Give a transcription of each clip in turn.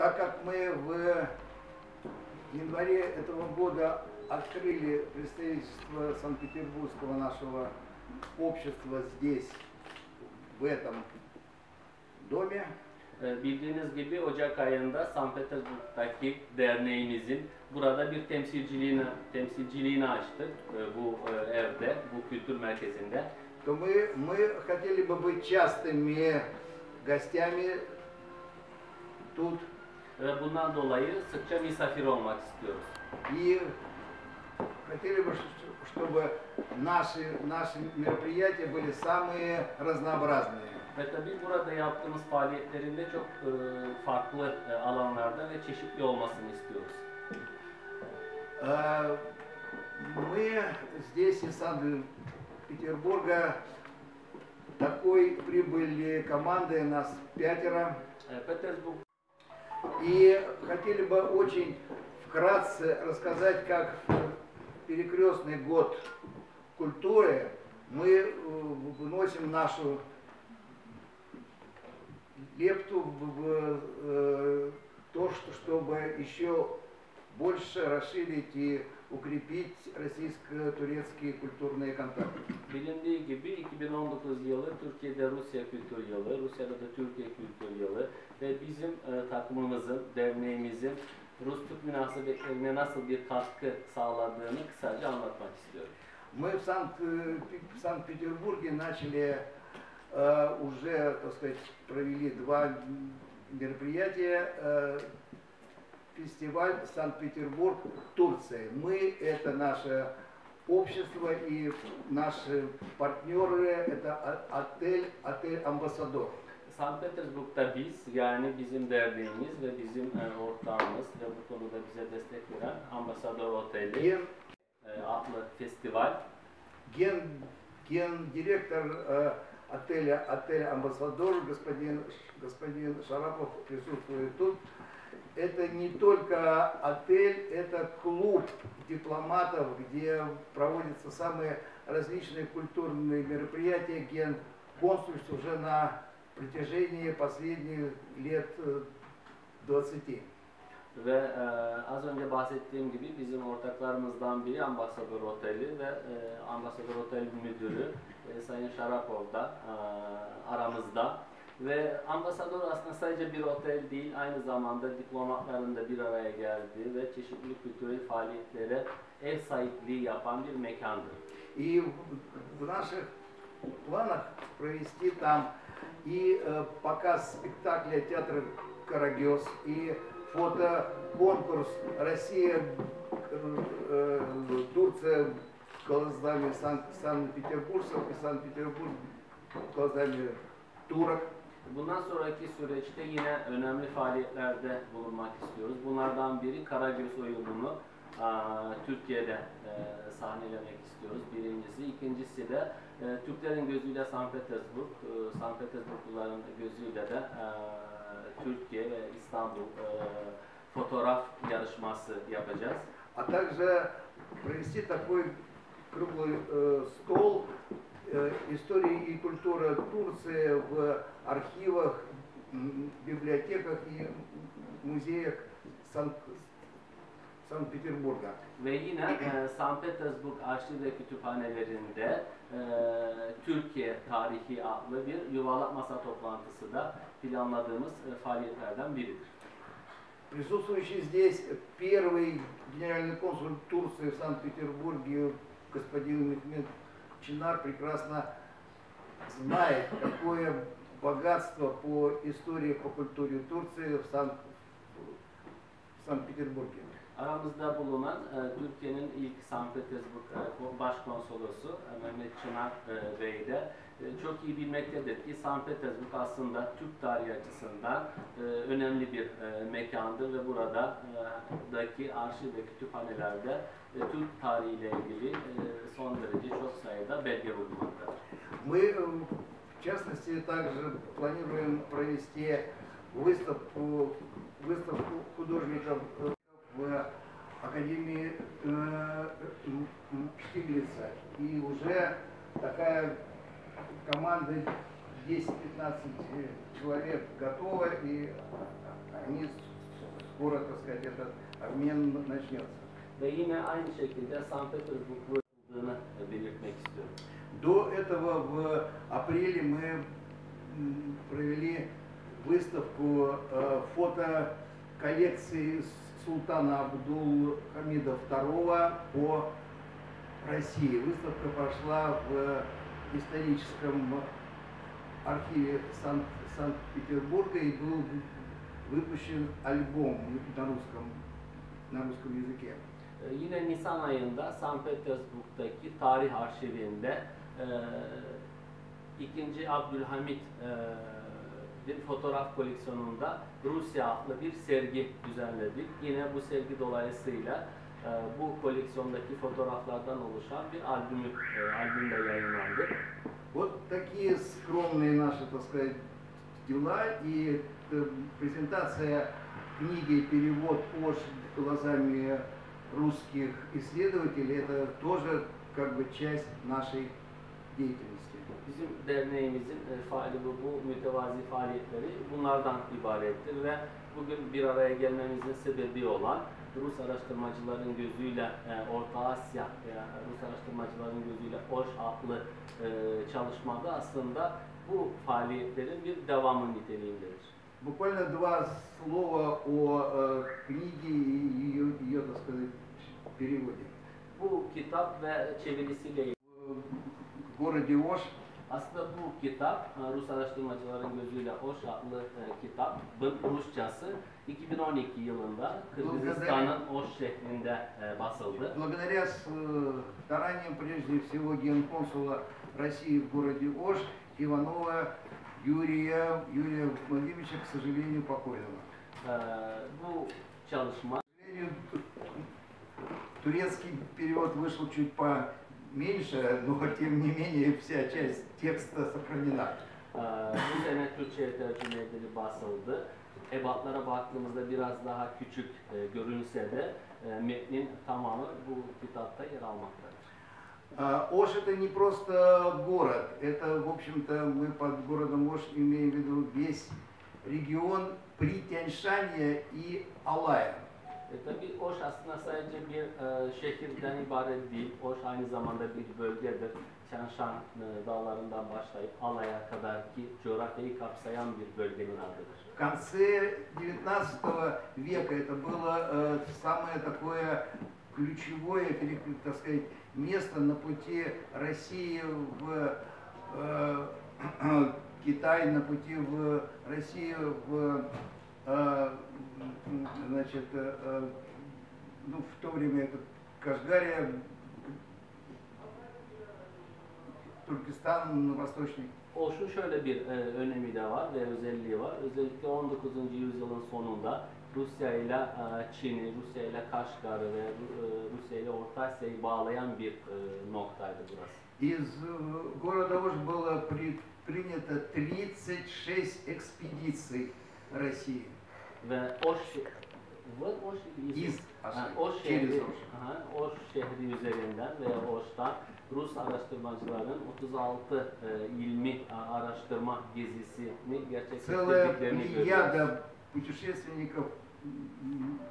так как мы в январе этого года открыли представительство Санкт-Петербургского нашего общества здесь, в этом доме, Ee, Bildiğiniz gibi Ocak ayında St. Petersburg'daki derneğimizin burada bir temsilciliğini temsilciliğini açtık e, bu e, evde, bu kültür merkezinde. то мы, мы хотели бы быть частыми гостями тут Ve bundan dolayı sıkça misafir olmak istiyoruz. и хотели бы, чтобы наши, наши мероприятия были самые разнообразные. Ve tabii burada yaptığımız faaliyetlerin de çok e, farklı e, alanlarda ve çeşitli olmasını istiyoruz. Э, Мы здесь из Санкт-Петербурга такой прибыли команды, нас пятеро, E, Petersburg и хотели бы очень вкратце рассказать, как перекрестный год культуры мы э, вносим нашу лепту в, э, то, что, чтобы еще больше расширить и укрепить российско-турецкие культурные контакты. Bilindiği gibi 2019 yılı Türkiye'de Rusya Kültür Yılı, Rusya'da da Türkiye Kültür Yılı ve bizim e, takımımızın, derneğimizin Rus-Türk münasebetlerine nasıl bir katkı sağladığını kısaca anlatmak istiyorum. Мы в Санкт- в Санкт-Петербурге начали э, уже, так сказать, провели два мероприятия. э, фестиваль Санкт-Петербург, Турция. Мы это наше общество и наши партнеры это отель, отель Амбассадор. St. Petersburg'da biz yani bizim derneğimiz ve bizim e, ortağımız ve bu konuda bize destek veren Ambasador Oteli Ген, e, adlı festival ген, гендиректор э, отеля, отеля Амбассадор, господин, Ш- господин Шарапов присутствует тут. Это не только отель, это клуб дипломатов, где проводятся самые различные культурные мероприятия. Ген консульств уже на протяжении последних лет э, 20. Ve e, az önce bahsettiğim gibi bizim ortaklarımızdan biri Ambasador Oteli ve e, Ambasador Otel Müdürü e, Sayın Şarapov da e, aramızda. Ve Ambasador aslında sadece bir otel değil, aynı zamanda diplomatların da bir araya geldiği ve çeşitli kültürel faaliyetlere ev sahipliği yapan bir mekandır. И в, в наших планах провести там и э, показ спектакля театра Карагес, и фотоконкурс Россия, э, Турция глазами Сан- Санкт-Петербургцев и Санкт-Петербург глазами турок. Bundan sonraki süreçte yine önemli faaliyetlerde bulunmak istiyoruz. Bunlardan biri Karagöz oyununu aa, Türkiye'de e, sahnelemek istiyoruz. Birincisi. İkincisi de e, Türklerin gözüyle St. Petersburg, e, St. Petersburgluların gözüyle de e, Türkiye ve İstanbul e, fotoğraf yarışması yapacağız. а также провести такой круглый э, стол э, истории и культуры Турции в архивах, библиотеках и музеях Санк- Санкт-Петербурга. Ve yine e, St. Petersburg Arşiv ve Kütüphanelerinde e, Türkiye Tarihi adlı bir yuvarlak masa toplantısı da planladığımız e, faaliyetlerden biridir. Присутствующий здесь первый генеральный консул Турции в Санкт-Петербурге, господин Мехмед Чинар, прекрасно знает, какое богатство по истории, по культуре Турции в Сан- в Санкт-Петербурге. Aramızda bulunan e, Türkiye'nin ilk St. Petersburg e, Başkonsolosu e, Mehmet Çınar e, Bey de e, çok iyi bilmektedir ki St. Petersburg aslında Türk tarihi açısından e, önemli bir e, mekandır ve burada e, daki arşiv ve kütüphanelerde e, Türk tarihiyle ilgili e, son derece çok sayıda belge bulunmaktadır. Мы, э, в частности, также планируем провести выставку, выставку художников э, в Академии э, Штиглица. И уже такая команда 10-15 человек готова, и они скоро, так сказать, этот обмен начнется. Ve yine aynı şekilde St. Petersburg yapıldığını belirtmek istiyorum. До этого в апреле мы провели выставку э, фото коллекции султана Абдул Хамида II по России. Выставка прошла в историческом архиве Сан- Санкт-Петербурга и был выпущен альбом на русском, на русском языке. Ee, Yine Nisan ayında St. Petersburg'daki tarih arşivinde e, 2. Abdülhamit e, bir fotoğraf koleksiyonunda Rusya adlı bir sergi düzenledik. Yine bu sergi dolayısıyla e, bu koleksiyondaki fotoğraflardan oluşan bir albümü, e, albüm de yayınlandı. Вот такие скромные наши, так сказать, дела и э, презентация книги «Перевод ОШ глазами русских исследователей» это тоже как бы часть нашей деятельности. Bizim derneğimizin e, faali bu, bu mütevazi faaliyetleri bunlardan ibarettir ve bugün bir araya gelmemizin sebebi olan Rus araştırmacıların gözüyle e, Orta Asya, e, Rus araştırmacıların gözüyle OŞ adlı e, çalışmada aslında bu faaliyetlerin bir devamı niteliğindedir. Буквально два слова о э, книге и ее, ее, так сказать, переводе. Bu kitap ve çevirisiyle ilgili. В городе Ош Aslında bu kitap e, Rus araştırmacıların gözüyle OŞ adlı e, kitabın Rusçası 2012 yılında Kırgızistan'ın Oş şehrinde e, basıldı. Благодаря э, стараниям прежде всего генконсула России в городе Ош Иванова Юрия, Юрия Владимировича, к сожалению, покойного. Bu çalışma К сожалению, турецкий перевод вышел чуть поменьше, но тем не менее вся часть текста сохранена. bu sene Türkçe'ye tercüme edilip basıldı. Ebatlara baktığımızda biraz daha küçük e, görünse de e, metnin tamamı bu kitapta yer almaktadır. А, Ош это не просто город, это, в общем-то, мы под городом Ош имеем в виду весь регион Притяньшанья и Алая. E, tabii Oş aslında sadece bir e, şehirden ibaret değil. Oş aynı zamanda bir bölgedir. Çanshan e, dağlarından başlayıp Alaya kadar ki coğrafyayı kapsayan bir bölgenin adıdır. В конце 19 века это было э, самое такое ключевое, так сказать, место на пути России в э, Китай, на пути в Россию в э, значит, э, э, ну, в то время это Кашгария, Туркестан, Восточный Oş'un şöyle bir e, önemi de var ve özelliği var. Özellikle 19. yüzyılın sonunda Rusya ile e, Çin'i, Rusya ile Kaşgar'ı ve e, Rusya ile Orta Asya'yı bağlayan bir e, noktaydı burası. Из э, города Ош было при- принято 36 экспедиций России. Ve ve Oş Iz Oş şehri, Oş. şehri üzerinden veya Oş'tan Rus araştırmacıların 36 e, ilmi araştırma gezisini gerçekleştirdiklerini görüyoruz. путешественников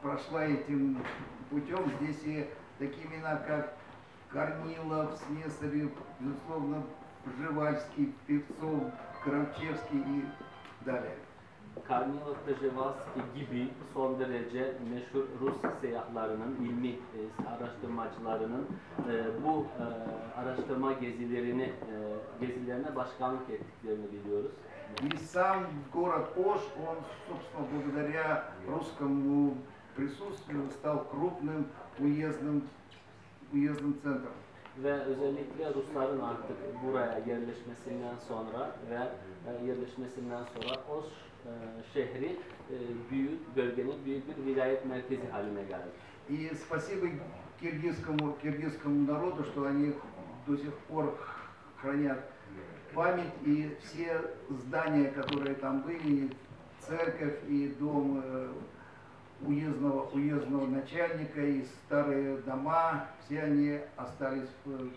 прошла этим путем. Здесь и такие имена, как Корнилов, Снесарев, безусловно, Пржевальский, Певцов, Кравчевский и далее. Karnilov Przevalski gibi son derece meşhur Rus seyahatlarının, ilmi e, araştırmacılarının e, bu e, araştırma gezilerini e, gezilerine başkanlık ettiklerini biliyoruz. И сам город Ош, он, собственно, благодаря русскому присутствию стал крупным уездным, уездным центром. Ve özellikle Rusların artık buraya yerleşmesinden sonra ve e, yerleşmesinden sonra Oş e, şehri e, büyük, bölgenin büyük bir vilayet merkezi haline geldi. И спасибо киргизскому, киргизскому народу, что они до сих пор хранят память и все здания, которые там были, и церковь и дом э, уездного, уездного начальника, и старые дома, все они остались в.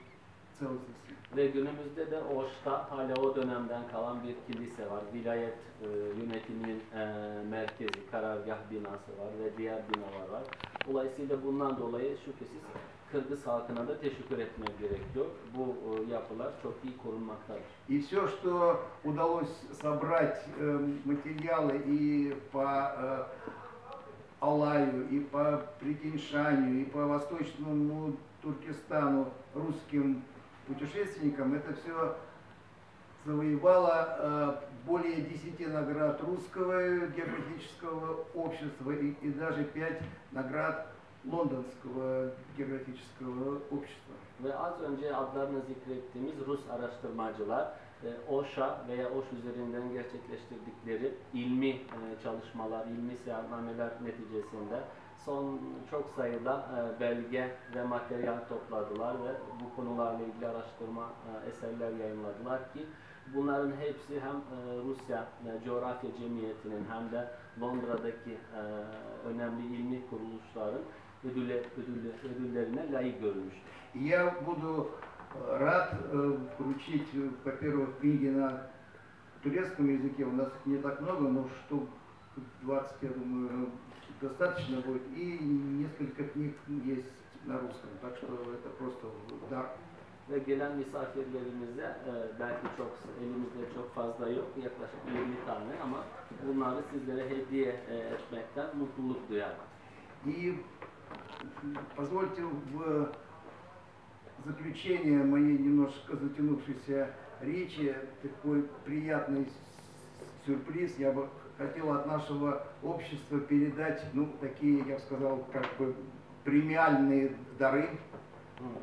Ve günümüzde de Oş'ta hala o dönemden kalan bir kilise var. Vilayet e, yönetiminin e, merkezi, karargah binası var ve diğer binalar var. Dolayısıyla bundan dolayı şüphesiz Kırgız halkına da teşekkür etmek gerekiyor. Bu e, yapılar çok iyi korunmaktadır. И все, что удалось собрать э, материалы и по э, Алаю, и по Притиншанию, и по Восточному Туркестану русским путешественникам, это все завоевало э, более 10 наград русского географического общества и, и даже 5 наград лондонского географического общества. Ve az önce adlarını zikrettiğimiz Rus araştırmacılar e, OŞ'a veya OŞ üzerinden gerçekleştirdikleri ilmi e, çalışmalar, ilmi seyahatnameler neticesinde son çok sayıda e, belge ve materyal topladılar ve bu konularla ilgili araştırma e, eserler yayınladılar ki bunların hepsi hem e, Rusya e, Coğrafya Cemiyeti'nin hem de Londra'daki e, önemli ilmi kuruluşların ödülle, ödülle, ödüllerine layık görülmüştür. И я буду э, рад э, вручить, э, во-первых, книги на турецком языке. У нас их не так много, но штук 20, я думаю, достаточно будет. И несколько книг есть на русском. Так что это просто дар. Ve gelen misafirlerimize e, belki çok elimizde çok fazla yok, yaklaşık 20 tane ama bunları sizlere hediye e, etmekten mutluluk duyar. И позвольте в заключение моей немножко затянувшейся речи такой приятный сюрприз. Я бы хотел от нашего общества передать, ну, такие, я бы сказал, как бы премиальные дары.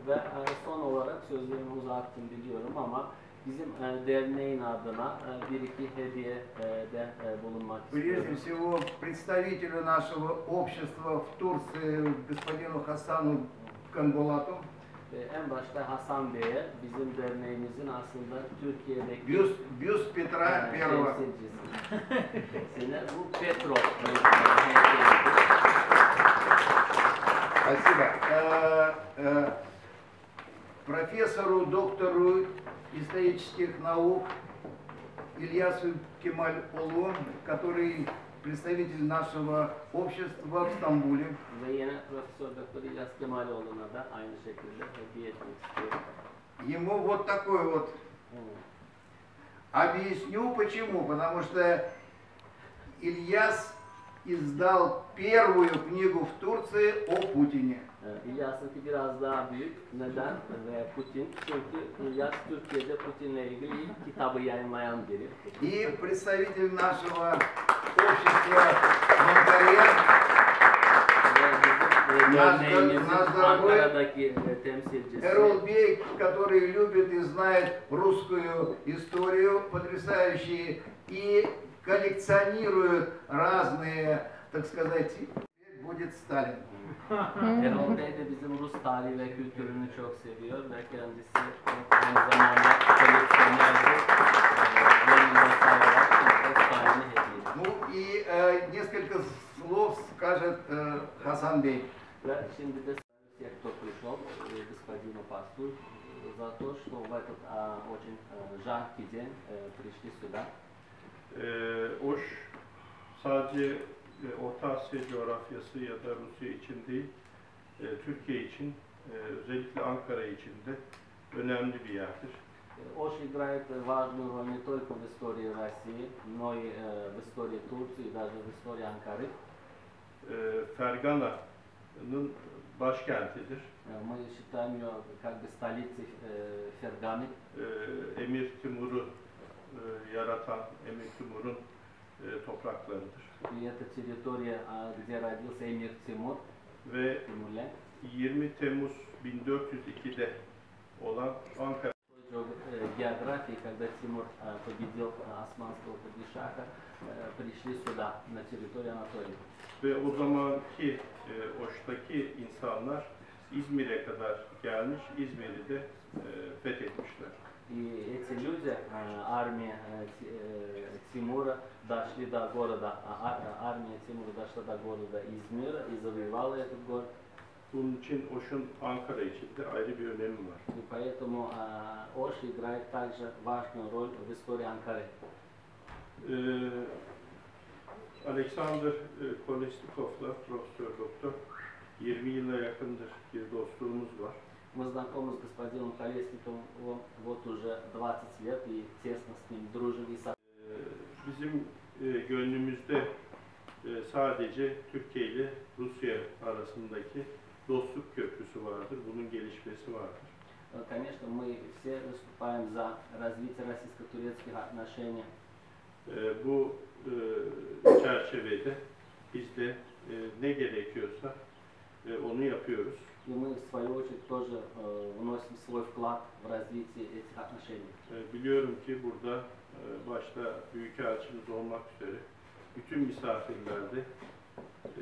Ve e, son olarak sözlerimi uzattım biliyorum ama bizim e, derneğin adına e, bir iki hediye de bulunmak Прежде istiyorum. всего, представителю нашего общества в Турции, господину Хасану Канбулату, en başta Hasan Bey'e bizim derneğimizin aslında Türkiye'deki бюст, бюст Петра e, Первого. temsilcisi. Sine bu Petro heykelidir. Спасибо. Э, э, Профессору, доктору исторических наук Ильясу Кемаль Олу, который представитель нашего общества в Стамбуле. Ve yine Profesör Doktor İlyas Kemaloğlu'na da aynı şekilde hediye etmek istiyorum. Ему вот такой вот. Объясню почему. Потому что Ильяс издал первую книгу в Турции о Путине. İlyas'ınki biraz daha büyük. Neden? Putin. Çünkü İlyas Türkiye'de Putin'le ilgili ilk kitabı yayınlayan biri. И представитель нашего общества e, e, temsilcisi. Эрол Бей, который любит и знает русскую историю, потрясающие, и коллекционирует разные, так сказать, будет Сталин. Erol Bey de bizim Rus tarihi ve kültürünü çok seviyor ve kendisi aynı zamanda koleksiyonerdir. Ee, Yanında sayarak Rus tarihini hediye ediyor. Ну и э, несколько слов скажет э, Хасан Бей. Ve şimdi de всех, кто пришел, э, господину Пасту, за то, что в этот а, очень а, жаркий день э, пришли сюда. Oş sadece e, Orta Asya coğrafyası ya da Rusya için değil, e, Türkiye için, e, özellikle Ankara için de önemli bir yerdir. Э, Ош играет важную роль не только в истории России, но и э, в истории Турции, и даже в истории Анкары. E, Fergana'nın başkentidir. Э, Мы считаем ее как бы столицей э, Ферганы. E, Emir Timur'u e, yaratan Emir Timur'un e, topraklarıdır. И это территория, а, где родился Эмир Тимур, Ve Тимурлен. 20 Temmuz 1402'de olan Ankara Той же, э, географии, когда Тимур э, победил э, османского падишаха, э, пришли сюда, на территорию Анатолии. Ve o zamanki e, Oş'taki insanlar İzmir'e kadar gelmiş, İzmir'i de e, fethetmişler. И эти люди, э, армия э, Ти- э, Тимура, дошли до города, а- а- армия Тимура дошла до города Измира и завоевала этот город. Bunun için OŞ'un Ankara için de ayrı bir önemi var. И поэтому а, Ош играет также важную роль в истории Анкары. Ee, Alexander e, Kolesnikov'la Profesör Doktor 20 yıla yakındır bir dostluğumuz var. Мы знакомы с господином Колесниковым вот, вот уже 20 лет и тесно с ним дружим и со- Ee, Bizim e, gönlümüzde e, sadece Türkiye ile Rusya arasındaki dostluk köprüsü vardır. Bunun gelişmesi vardır. Э, Конечно, мы все выступаем за развитие российско-турецких отношений. Ee, Bu e, çerçevede biz de e, ne gerekiyorsa onu yapıyoruz. И мы, в свою очередь, тоже э, вносим свой вклад в развитие этих отношений. E, Biliyorum ki burada e, başta Büyükelçimiz olmak üzere bütün misafirler de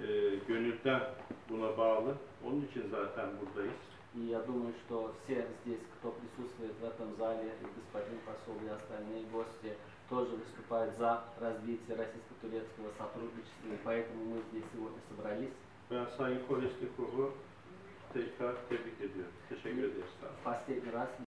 e, gönülden buna bağlı. Onun için zaten buradayız. И я думаю, что все здесь, кто присутствует в этом зале, и господин посол, и остальные гости, тоже выступают за развитие российско-турецкого сотрудничества, и поэтому мы здесь сегодня собрались. Ben Sayın Kolesnikov'u tekrar tebrik ediyorum. Teşekkür ederiz. Sağ